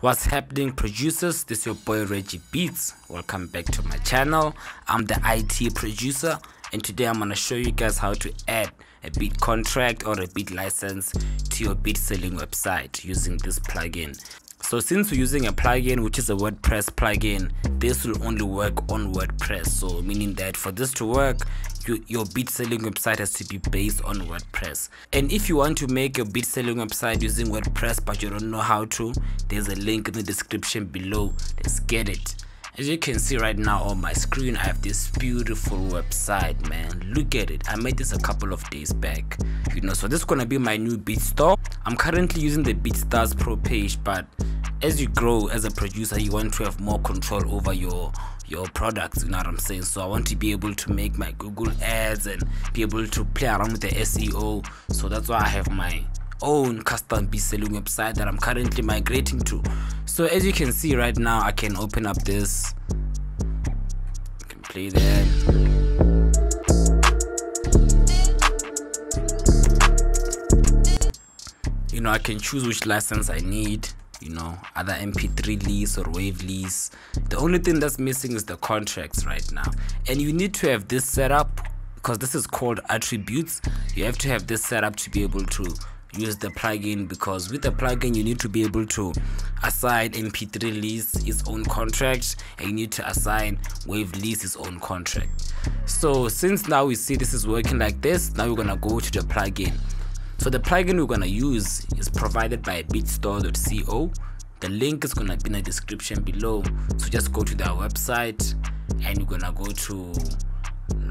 What's happening producers? This is your boy Reggie Beatz. Welcome back to my channel. I'm the IT producer and today I'm gonna show you guys how to add a beat contract or a beat license to your beat selling website using this plugin. So since we're using a plugin which is a WordPress plugin, this will only work on WordPress. So meaning that for this to work, you, your beat selling website has to be based on WordPress. And if you want to make a beat selling website using WordPress but you don't know how to, there's a link in the description below. Let's get it. As you can see right now on my screen, I have this beautiful website, man. Look at it. I made this a couple of days back. You know, so this is gonna be my new beat store. I'm currently using the BeatStars Pro page, but as you grow as a producer you want to have more control over your your products you know what i'm saying? So i want to be able to make my google ads and be able to play around with the seo so that's why i have my own custom beat selling website that i'm currently migrating to. So as you can see right now i can open up this. I can play that. You know i can choose which license i need you know other mp3 lease or wave lease. The only thing that's missing is the contracts right now. And you need to have this set up because this is called attributes. You have to have this set up to be able to use the plugin because with the plugin you need to be able to assign mp3 lease its own contract and you need to assign wave lease its own contract. So since now we see this is working like this now we're gonna go to the plugin so the plugin we're gonna use is provided by beatstore.co. The link is gonna be in the description below. So just go to their website and you're gonna go to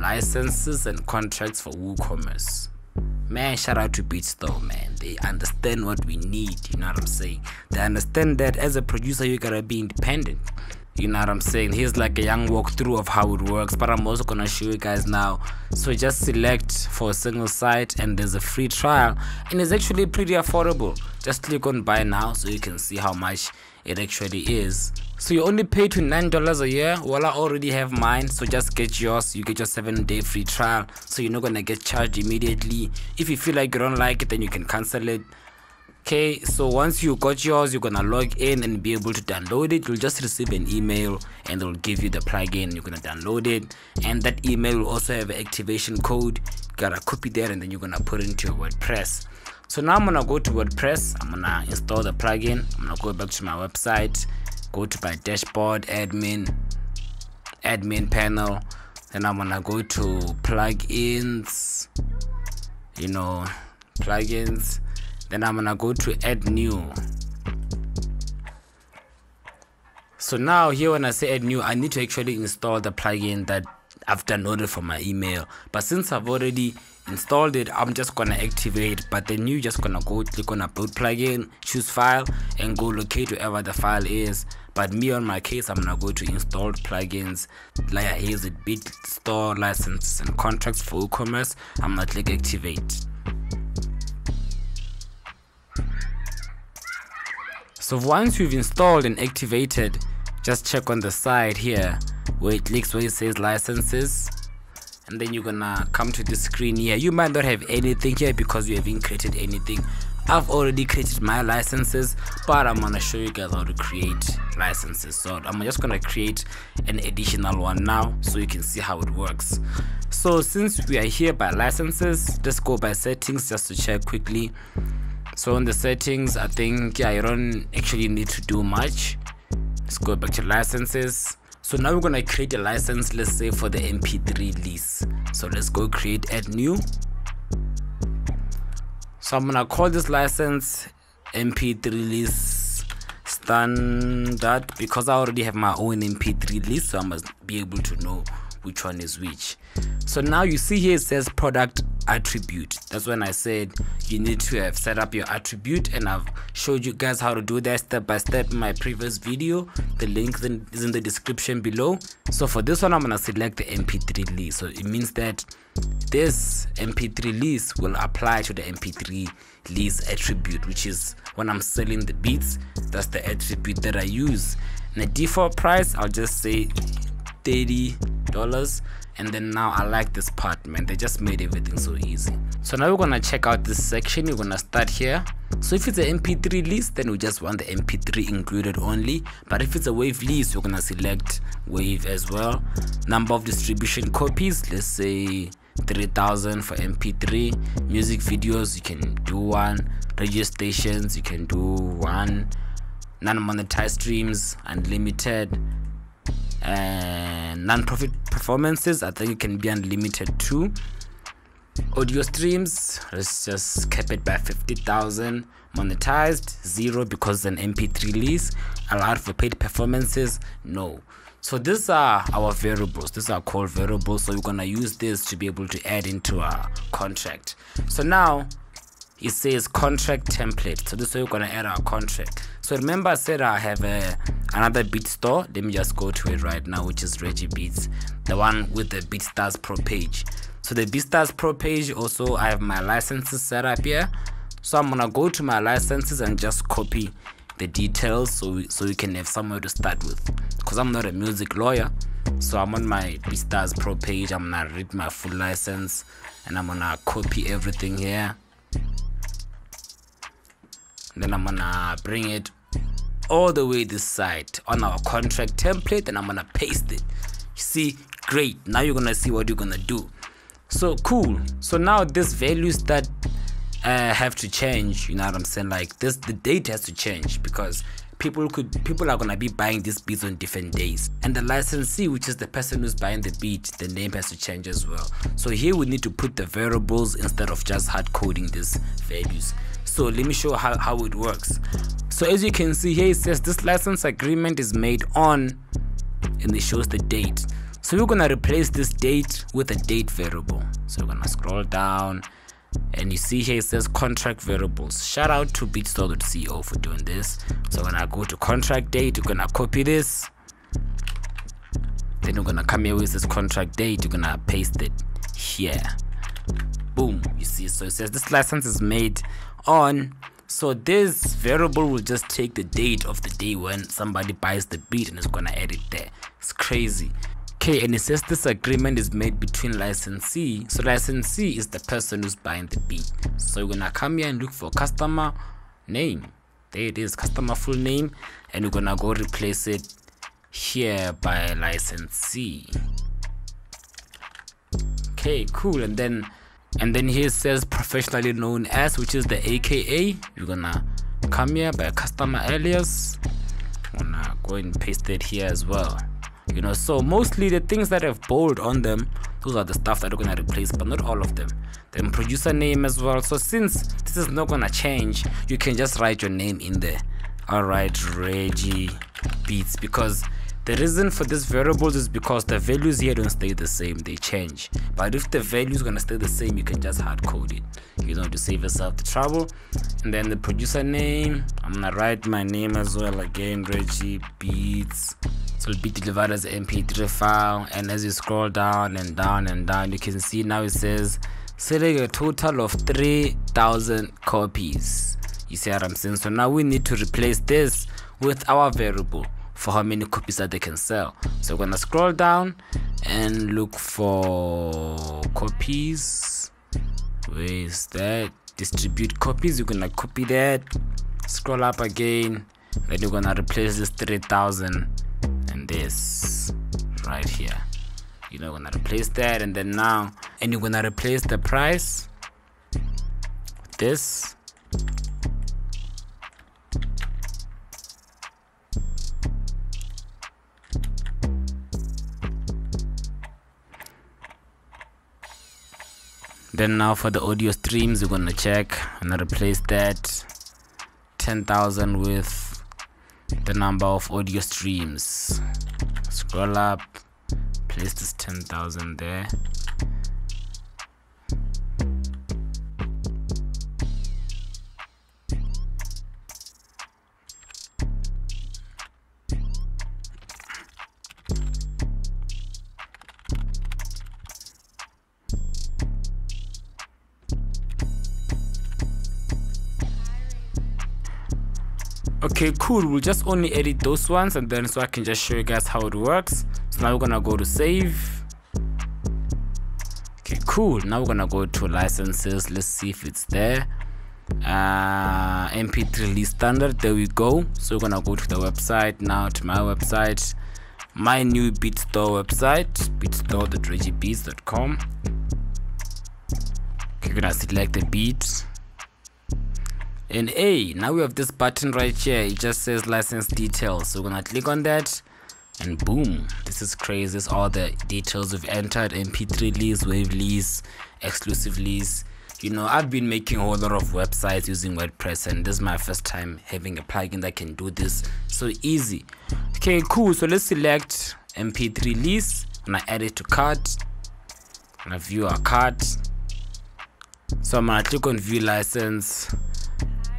licenses and contracts for WooCommerce. Man, shout out to BeatStore, man. They understand what we need, you know what I'm saying? They understand that as a producer, you gotta be independent you know what i'm saying? Here's like a young walkthrough of how it works but i'm also gonna show you guys now. So just select for a single site and there's a free trial and it's actually pretty affordable. Just click on buy now so you can see how much it actually is. So you only pay to nine dollars a year. Well i already have mine so just get yours. You get your seven day free trial so you're not gonna get charged immediately. If you feel like you don't like it then you can cancel it okay so once you got yours you're gonna log in and be able to download it. You'll just receive an email and they'll give you the plugin. You're gonna download it. And that email will also have an activation code. You gotta copy that and then you're gonna put it into your wordpress. So now i'm gonna go to wordpress. I'm gonna install the plugin. I'm gonna go back to my website go to my dashboard admin admin panel. Then i'm gonna go to plugins. You know plugins then I'm gonna go to add new. So now here when I say add new I need to actually install the plugin that I've downloaded from my email. But since I've already installed it I'm just gonna activate but then you just gonna go click on upload plugin choose file and go locate wherever the file is. But me on my case I'm gonna go to installed plugins like here's it bit store licenses and contracts for WooCommerce. I'm gonna click activate So once you've installed and activated, just check on the side here where it clicks where it says licenses and then you're gonna come to the screen here. You might not have anything here because you haven't created anything. I've already created my licenses but I'm gonna show you guys how to create licenses. So I'm just gonna create an additional one now so you can see how it works. So since we are here by licenses, let's go by settings just to check quickly so in the settings i think yeah don't actually need to do much. Let's go back to licenses. So now we're gonna create a license let's say for the mp3 lease so let's go create add new. So i'm gonna call this license mp3 lease standard because i already have my own mp3 lease so i must be able to know which one is which. So now you see here it says product attribute that's when i said you need to have set up your attribute and i've showed you guys how to do that step by step in my previous video. The link is in the description below. So for this one i'm gonna select the mp3 lease so it means that this mp3 lease will apply to the mp3 lease attribute which is when i'm selling the beats that's the attribute that i use. And the default price i'll just say 30 dollars and then now i like this part man. They just made everything so easy. So now we're gonna check out this section. We're gonna start here. So if it's an mp3 lease then we just want the mp3 included only. But if it's a wave lease we're gonna select wave as well. Number of distribution copies let's say 3000 for mp3 music videos you can do one. Radio stations you can do one. Non-monetized streams unlimited and non-profit performances i think it can be unlimited too audio streams let's just cap it by 50000 monetized zero because an mp3 release. Allowed for paid performances no. So these are our variables. These are called variables. So we're gonna use this to be able to add into our contract. So now it says contract template. So this is where we're gonna add our contract so remember i said i have a another beat store? Let me just go to it right now which is reggie beatz the one with the beatstars pro page. So the beatstars pro page also i have my licenses set up here. So i'm gonna go to my licenses and just copy the details so so you can have somewhere to start with. Because i'm not a music lawyer so i'm on my beatstars pro page. I'm gonna read my full license and i'm gonna copy everything here. Then i'm gonna bring it all the way this side on our contract template and i'm gonna paste it. See great. Now you're gonna see what you're gonna do. So cool. So now these values that uh, have to change you know what i'm saying? Like this the date has to change because people could people are gonna be buying these beats on different days. And the licensee which is the person who's buying the beat the name has to change as well. So here we need to put the variables instead of just hard coding these values so let me show how, how it works. So as you can see here it says this license agreement is made on and it shows the date. So we're gonna replace this date with a date variable. So we're gonna scroll down and you see here it says contract variables. Shout out to beatstore.co for doing this. So when i go to contract date we're gonna copy this. Then we're gonna come here with this contract date. We're gonna paste it here boom you see. So it says this license is made on so this variable will just take the date of the day when somebody buys the beat and it's gonna add it there. It's crazy. Okay and it says this agreement is made between licensee so licensee is the person who's buying the beat so we're gonna come here and look for customer name. There it is customer full name and we're gonna go replace it here by licensee. Okay cool and then and then here it says professionally known as which is the aka you're gonna come here by customer alias. I'm gonna go and paste it here as well. You know so mostly the things that have bold on them those are the stuff that are gonna replace but not all of them. Then producer name as well. So since this is not gonna change you can just write your name in there. All right reggie beatz because the reason for this variables is because the values here don't stay the same they change. But if the value is gonna stay the same you can just hard code it. You know to save yourself the trouble. And then the producer name i'm gonna write my name as well again reggie beatz. So it'll be delivered as an mp3 file. And as you scroll down and down and down you can see now it says selling a total of 3000 copies. You see what i'm saying? So now we need to replace this with our variable for how many copies that they can sell. So we're gonna scroll down and look for copies. Where is that? Distribute copies. You're gonna copy that. Scroll up again. Then you're gonna replace this 3000 and this right here. You know gonna replace that. And then now and you're gonna replace the price. With this then now for the audio streams we're gonna check and replace that 10,000 with the number of audio streams. Scroll up place this 10,000 there okay cool. We'll just only edit those ones and then so i can just show you guys how it works. So now we're gonna go to save. Okay cool. Now we're gonna go to licenses. Let's see if it's there. Uh mp3 release standard. There we go. So we're gonna go to the website now to my website. My new BeatStore website beatstore.reggiebeatz.com okay, you're gonna select the beat and hey now we have this button right here. It just says license details. So we're gonna click on that and boom this is crazy. This all the details we've entered. Mp3 lease wave lease exclusive lease. You know i've been making a whole lot of websites using wordpress and this is my first time having a plugin that can do this. So easy. Okay cool. So let's select mp3 lease. And i add it to cart. And i view our cart. So i'm gonna click on view license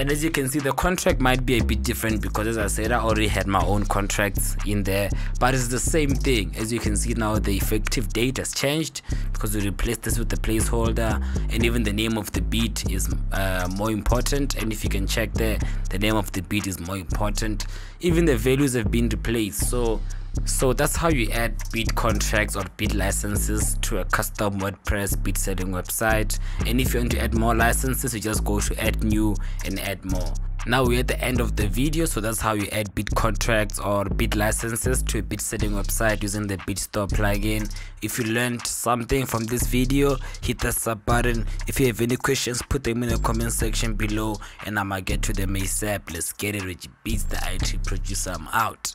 and as you can see the contract might be a bit different because as i said i already had my own contracts in there. But it's the same thing. As you can see now the effective date has changed because we replaced this with the placeholder. And even the name of the beat is uh, more important. And if you can check there the name of the beat is more important. Even the values have been replaced. So so that's how you add beat contracts or beat licenses to a custom WordPress beat setting website. And if you want to add more licenses, you just go to add new and add more. Now we're at the end of the video, so that's how you add beat contracts or beat licenses to a beat setting website using the BeatStore plugin. If you learned something from this video, hit the sub button. If you have any questions, put them in the comment section below and I'ma get to them ASAP. Let's get it, Reggie Beatz, the IT producer. I'm out.